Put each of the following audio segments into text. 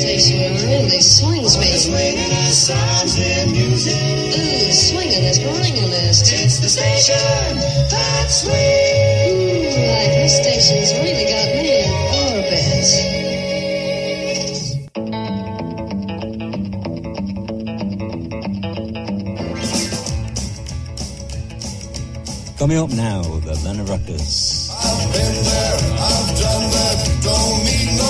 station really swings me. Swinging us, songs and music. Ooh, swinging us, bringing us. It's the station that swings. Ooh, like this station's really got me in orbit. Coming up now, the Lena Rockers. I've been there, I've done that, don't need no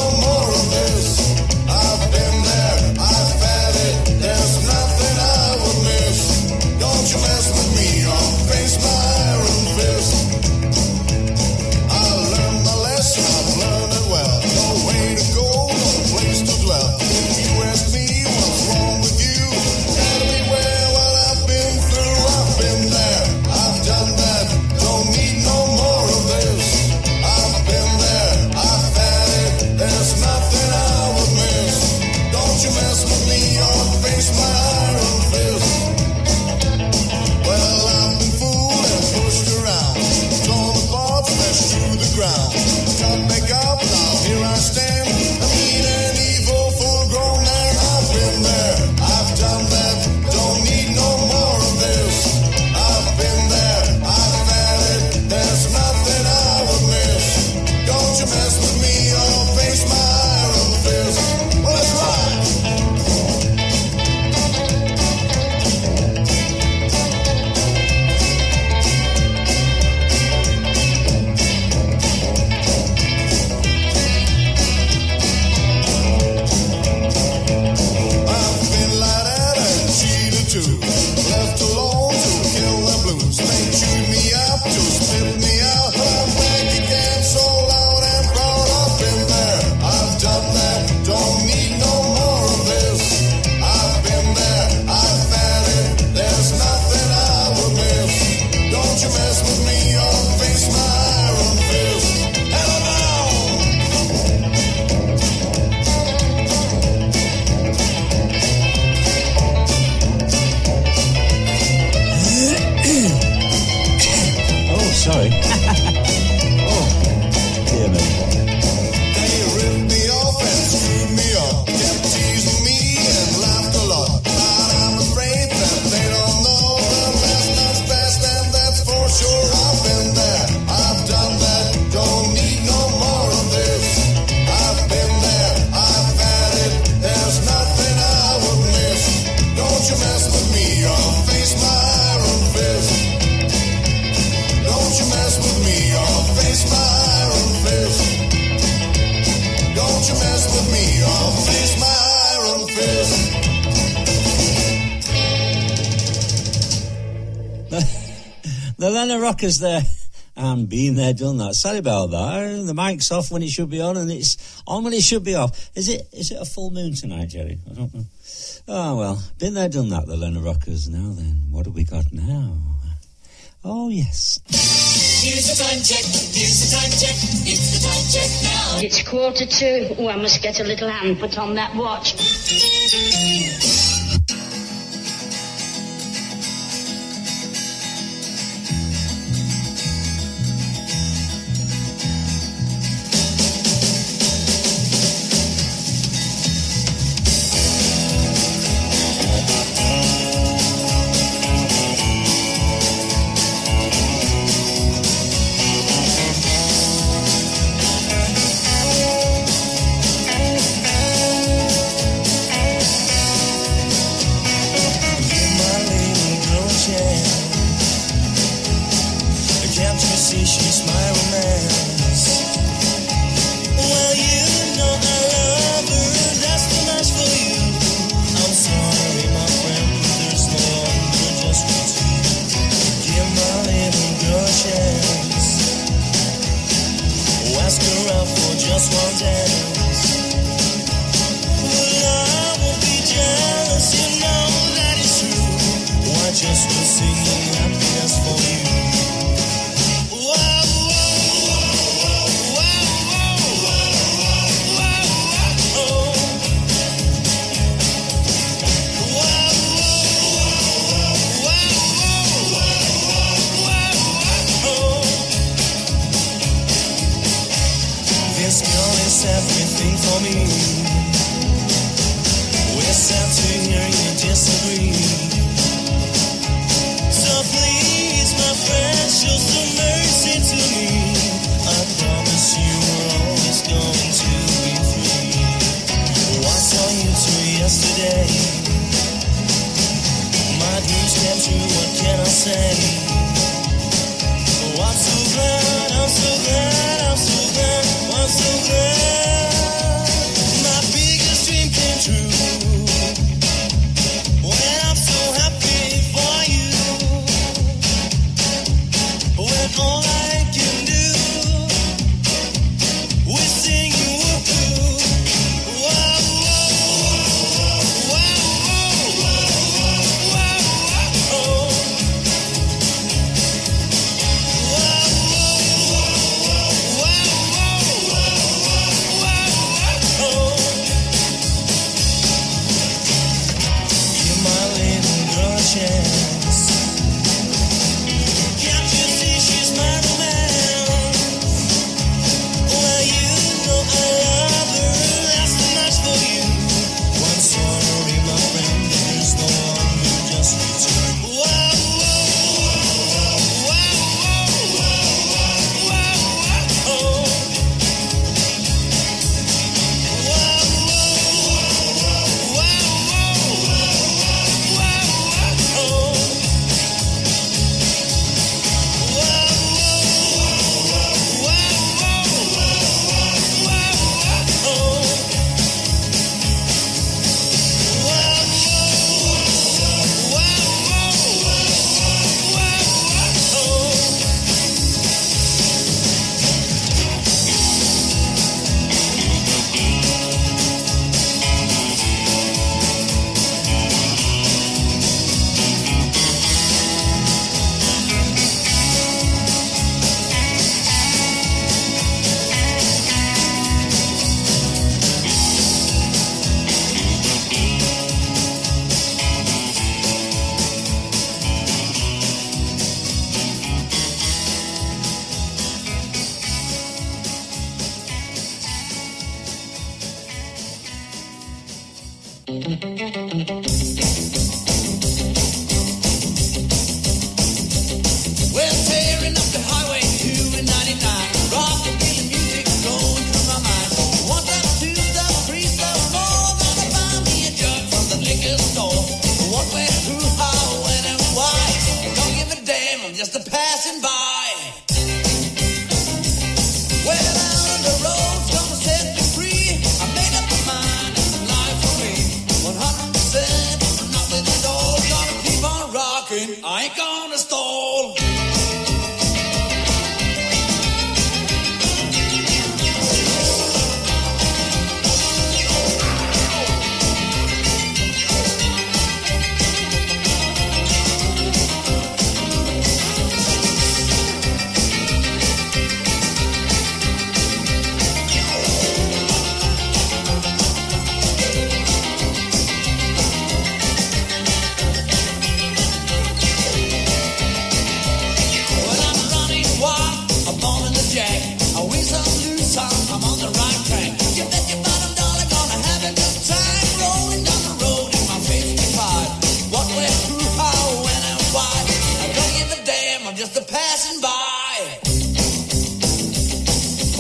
the rockers there. And been there, done that. Sorry about that. The mic's off when it should be on, and it's on when it should be off. Is it? Is it a full moon tonight, Jerry? I don't know. Oh well, been there, done that. The Lena Rockers. Now then, what have we got now? Oh yes. Here's the time check. Here's the time check. It's the time check now. It's quarter to. Oh, I must get a little hand put on that watch. When thank you I ain't gonna stall.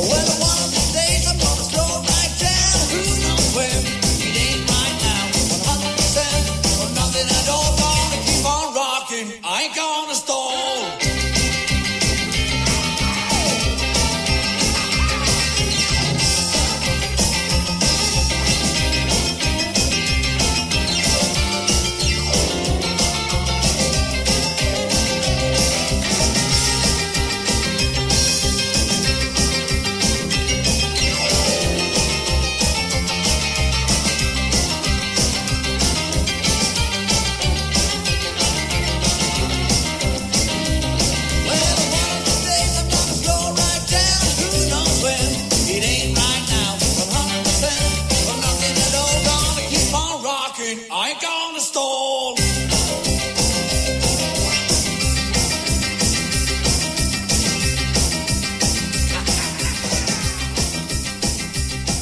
Well,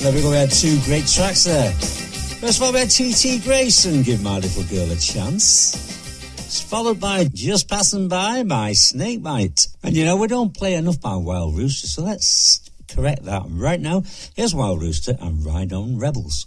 There we go. We had two great tracks there. First of all, we had T.T. Grayson, Give My Little Girl a Chance. It's followed by Just Passing By by Snakebite. And you know, we don't play enough by Wild Rooster, so let's correct that right now. Here's Wild Rooster and Ride On Rebels.